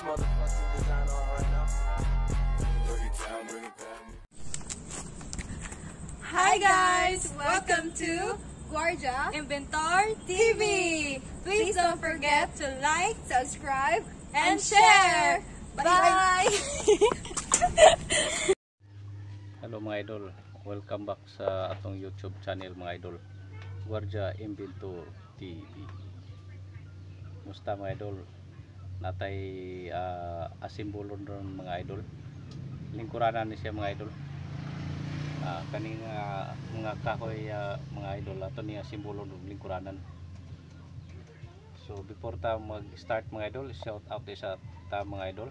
Much motherfucking design on right now. Bring it down, bring it down. Hi guys! Welcome to Guardia Inventor TV! Please don't forget to like, subscribe, and share! Bye! Hello mga idol, welcome back sa atong YouTube channel mga idol Guardia Inventor TV Musta mga idol Natay uh, asimbolon ron mga idol. Lingkuranan ni siya mga idol. Uh, Kaning uh, mga kahoy uh, mga idol Ato niya simbolon ng lingkuranan. So before ta mag start mga idol Shout out isa ta mga idol.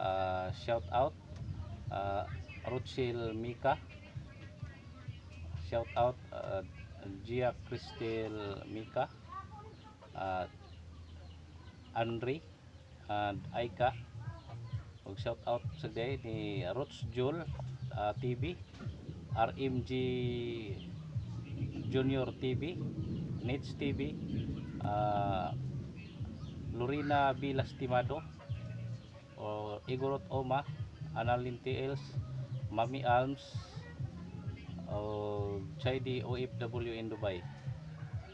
Uh, Shout out uh, Rochil Mika. Shout out uh, Gia Cristel Mika. At Andre and Aika og shout out sa day ni Roch Jul uh, TV RMG Junior TV Nits TV uh, Lorena B. Lastimado o Igorot Oma Annalyn T.Els Mami Alms o Chaidi OFW in Dubai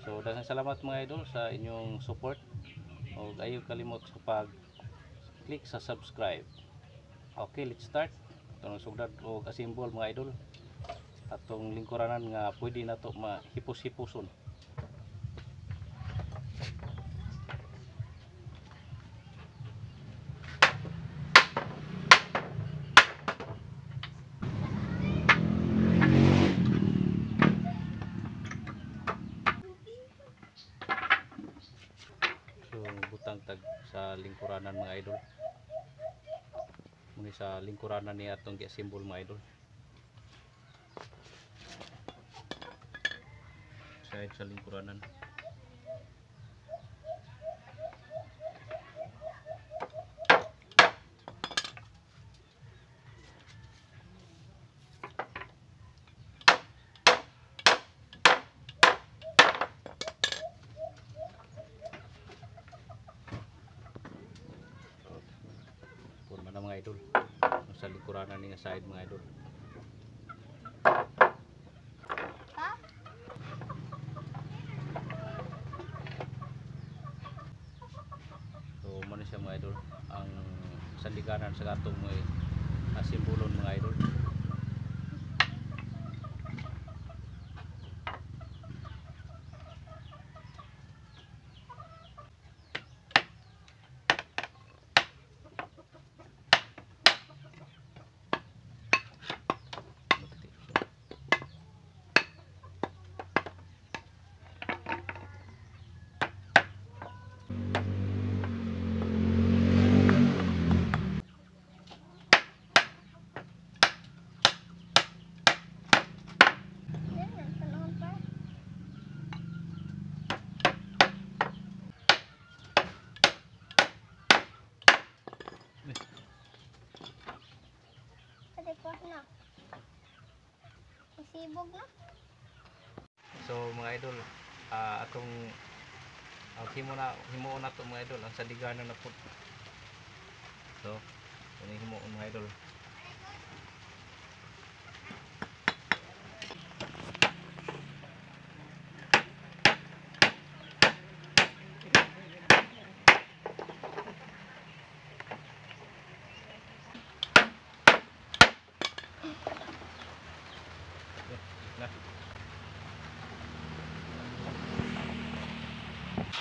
so daghang salamat mga idol sa inyong support o ayaw kalimot sa pag click sa subscribe. Okay let's start. Itong sugdad o kasimbol mga idol. Atong lingkuranan nga pwede na to mahipos-hiposon So butang tag sa lingkuranan mga idol. Muni sa lingkuranan ni atong gi symbol mga idol. Sa lingkuranan. Purma na mga idol. Sa lingkuranan ni nga side mga idol. So mo na siya mga idol ang sandiganan sa gatong mga uh, simbolon mga idol. Patipos na. Isibog na. So mga idol, ah, atong ang himo na himo na to mga idol, ang sandiganan na pud. So, kani himo mga idol.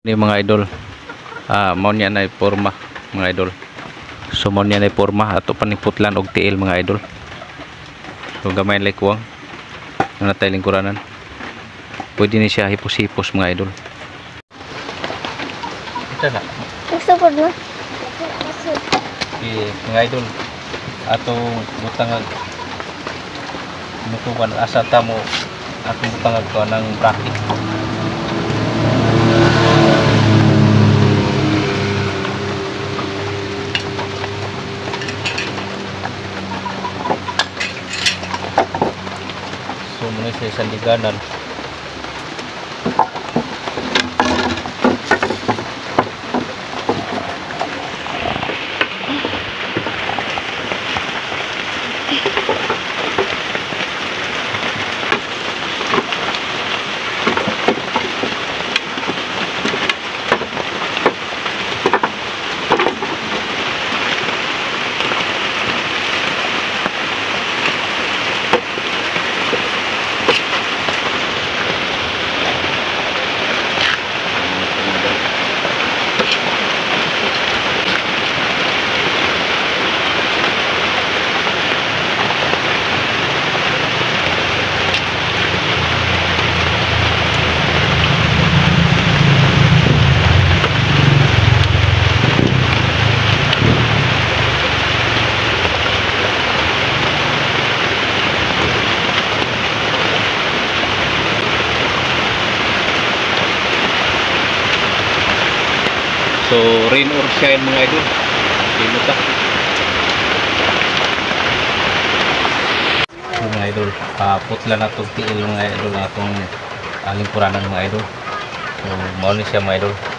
Ini mga idol. Ah, mau niya na forma mga idol. So mo niya na porma ato paniputlan og tiil mga idol. So gamay like wang na natay lingkuranan. Pwede ni siya hipos-hipos mga idol. Ito na. Gusto ko na. Eh, mga idol atong butangag mutuban asa ta mo atong butangag ko ng bracket. So So, rain or shine mga idol. Pinuta. So, mga idol, paputla na itong tiil mga idol na itong alingkuranan mga idol. So, mao ni siya mga idol.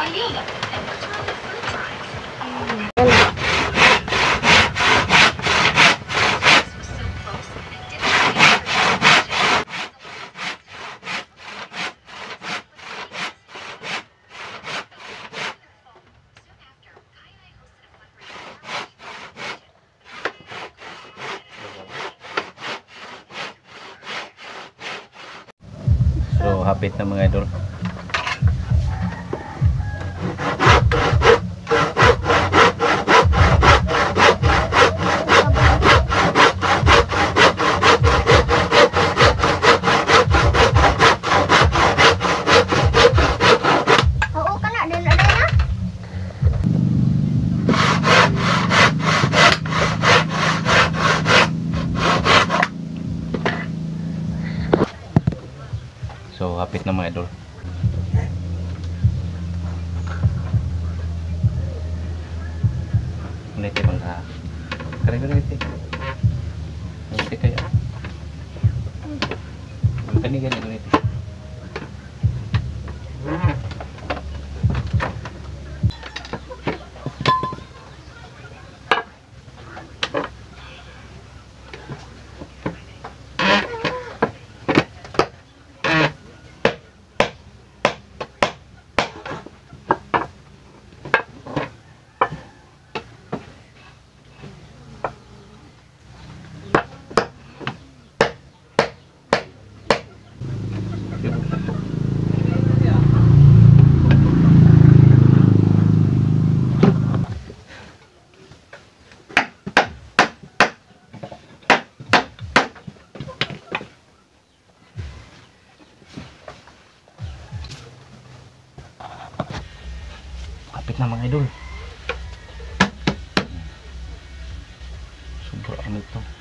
So, hapit na mga idol. na mga idol. Sobra ano ito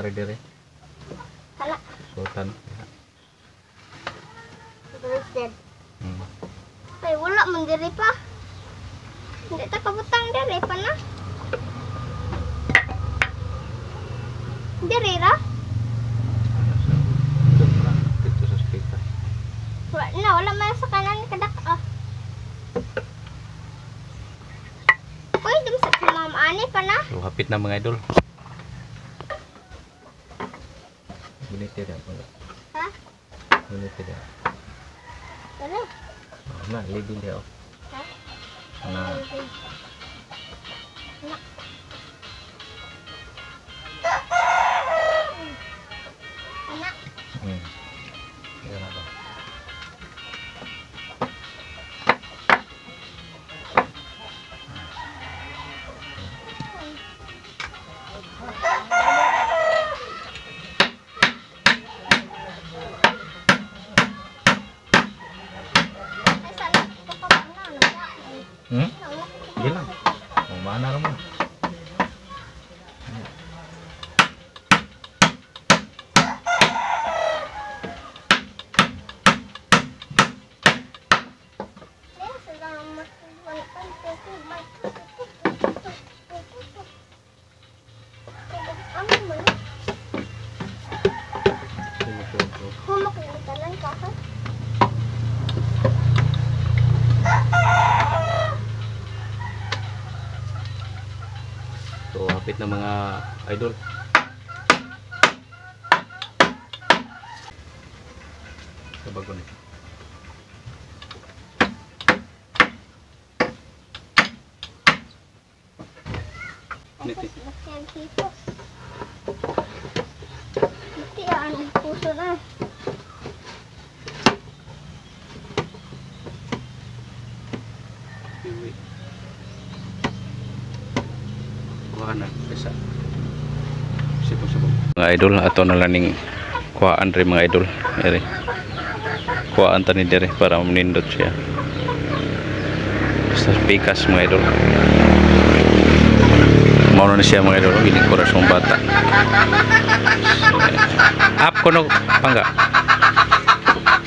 ari dire. hala. Sultan. Hmm. Wala pa. Hindi ta kabutang diri pa na. Diri ra? Dito sa speaker. Wala na, wala man sa kanan kadak ah. Mo sa kumamaani pa na. So, hapit na mga idol. Buniti na po. Ha? Buniti na. Wala. Oh, na, libi niya. Oh. Ha? So, hapit na mga idol. Sa bago nito. Niti. Mga idol, ato na lang ning kuhaan rin mga idol. Eri. Kuhaan ta ni dire para manindot siya. Sa pikas mga idol. Mauno na siya mga idol. Giling ko rasong bata. Up ko no pangga.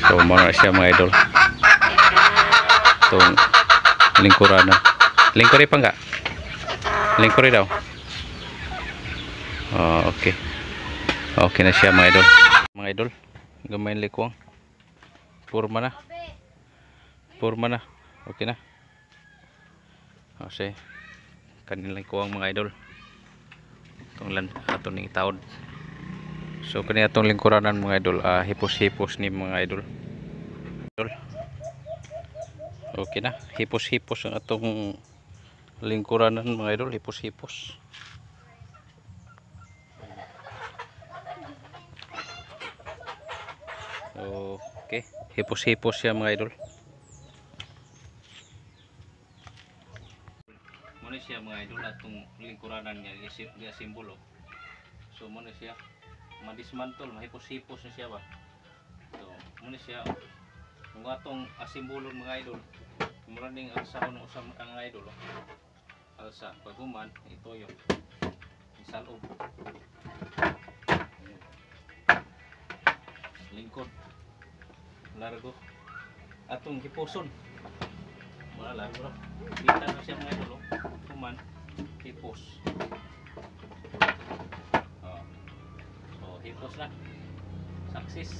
So mauno na siya mga idol. Itong lingkuranan. Lingkuri pa nga? Lingkuri daw. Oh, okay. Okay na siya mga idol. Mga idol, gamay likwang. Purma na. Purma na. Okay na. Okay. Kanilang kuwang mga idol. Itong lan ato ning taod. So kani atong lingkuranan mga idol, ah, hipos-hipos ni mga idol. Idol. Okay na. Hipos-hipos ang atong lingkuranan mga idol. Hipos-hipos. So, okay. Hipos-hipos siya mga idol. Muna siya mga idol atong lingkuranan niya nga simbolo. So muna siya madismantle, mahipos-hipos na siya ba. So muna siya kung atong asimbolo mga idol. Mura ning alsa ng usam ang idol. oh. Alsa paguman ito yung isalob. Lingkod. Largo. Atong hiposon. Mga largo. Kita na siya mga idol. oh. Kuman hipos. Oh. So hipos na. Success.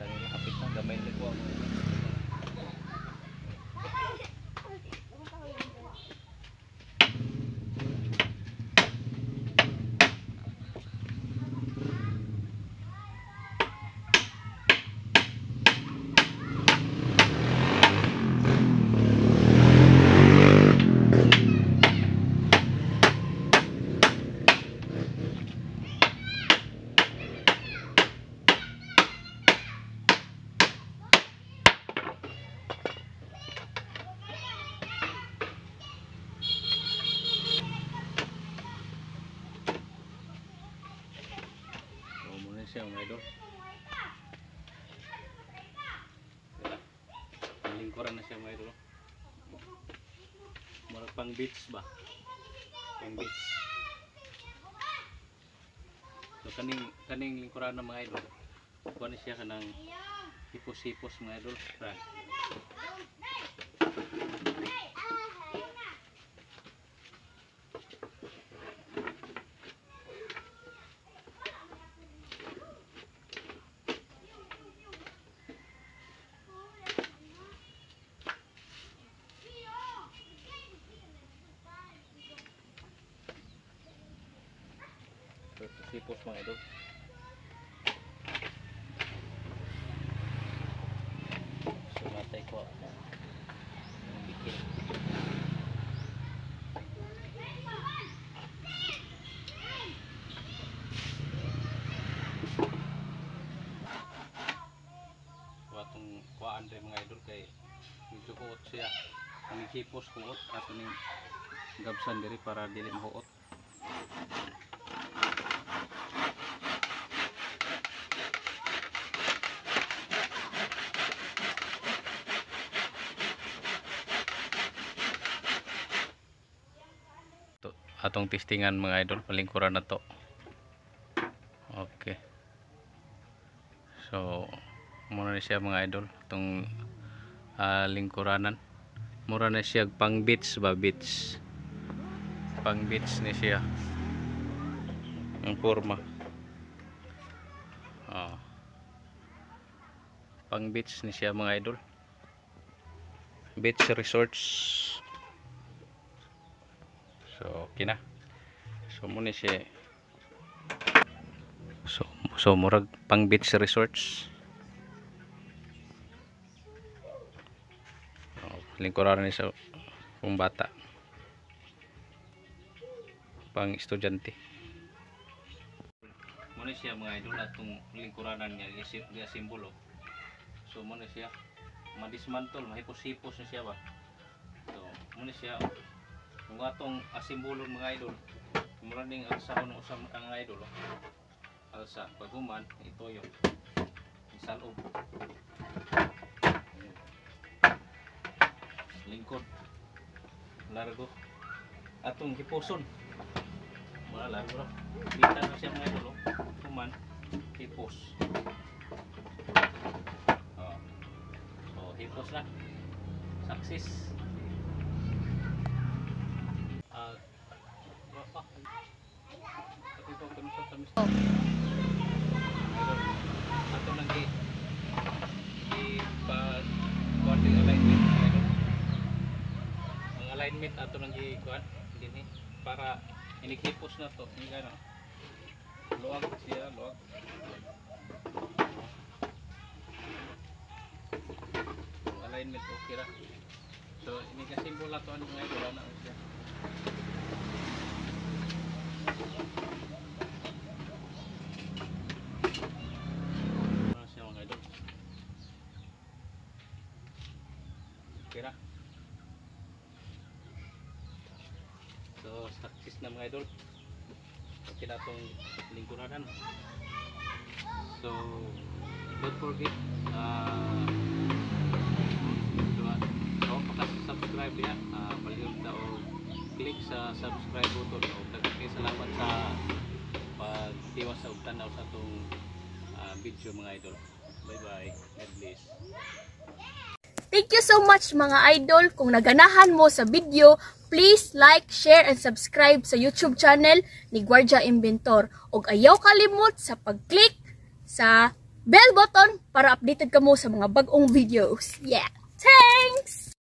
Tani na kapit na gamay ni ko. Siya mga idol. Lingkuran na siya mga idol. Murag pang beach ba? Pang beach. So kaning kaning lingkuran ng mga idol. Kuha na siya kanang hipos-hipos mga idol. Ra. Hipos mga idol. So natay ko ang bikin. Watong kuhaan rin mga idol kay medyo kuot siya. Ang hipos kuot at ning gabsan diri para dili mahuot. Atong testingan mga idol. Palingkuran na to. Okay. So muna na siya mga idol itong ah, lingkuranan. Mura na siya pang beach ba beach pang beach ni siya. Ang forma. Oh. pang beach ni siya mga idol. Beach resorts So, okay na. So, muna siya. So, so murag pang beach resorts. Oh, lingkuran ni sa kung bata. Pang estudyante. Muna siya mga idol atong lingkuranan niya dia simbolo. So, muna siya madismantle, mahipos-hipos na siya ba. So, muna siya kung atong asimbolon mga idol mura ning alsahon ng usang ang idol oh. alsa paghuman ito yung salob. Lingkod. Largo. Atong hiposon. Mga largo ra kita na siya mga idol oh. human hipos. Oh. so hipos na. Success Ang alignment ato nang gi kuan dinhi para inikipos na to ni ano. Luwag siya, luwag. Alignment okay ra. So ini ka simbol ato ano nga wala na siya. Ano siya mga idol? Kira. So, success na mga idol. Okay na itong lingkuranan. So, don't forget, uh, so, paka-subscribe niya. Uh, paliw na o click sa subscribe button. O, dagdag salamat sa pagtiwas sa ugtanaw sa itong uh, video mga idol. Bye-bye. God bless. Thank you so much mga idol. Kung naganahan mo sa video, please like, share, and subscribe sa YouTube channel ni Guardia Inventor. Og ayaw kalimot sa pag-click sa bell button para updated ka mo sa mga bagong videos. Yeah! Ten!